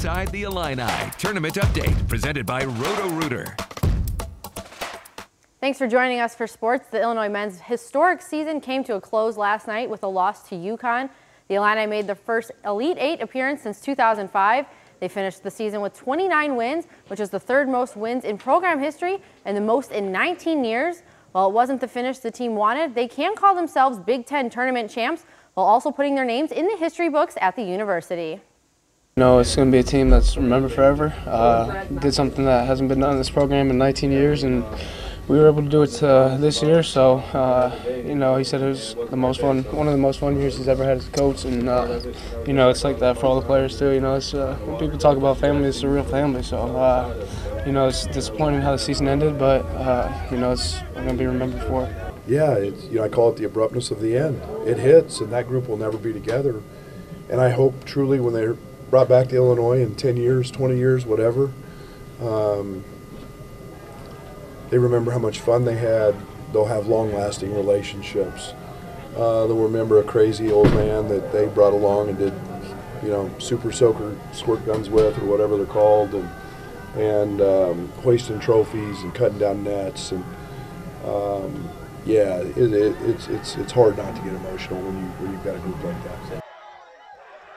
Inside the Illini Tournament Update presented by Roto Rooter. Thanks for joining us for sports. The Illinois men's historic season came to a close last night with a loss to UConn. The Illini made their first Elite Eight appearance since 2005. They finished the season with 29 wins, which is the third most wins in program history and the most in 19 years. While it wasn't the finish the team wanted, they can call themselves Big Ten tournament champs while also putting their names in the history books at the university. You know, it's going to be a team that's remembered forever. Uh, did something that hasn't been done in this program in 19 years, and we were able to do it uh, this year. So, uh, you know, he said it was the most fun, one of the most fun years he's ever had as a coach, and uh, you know, it's like that for all the players too. You know, it's, uh, when people talk about family, it's a real family. So, uh, you know, it's disappointing how the season ended, but you know, it's going to be remembered for. It. Yeah, you know, I call it the abruptness of the end. It hits, and that group will never be together. And I hope truly when they're brought back to Illinois in 10 years, 20 years, whatever. Um, they remember how much fun they had. They'll have long-lasting relationships. Uh, they'll remember a crazy old man that they brought along and did, you know, super soaker squirt guns with or whatever they're called, and and um, hoisting trophies and cutting down nets and um, yeah, it, it, it's it's it's hard not to get emotional when you when you've got a group like that.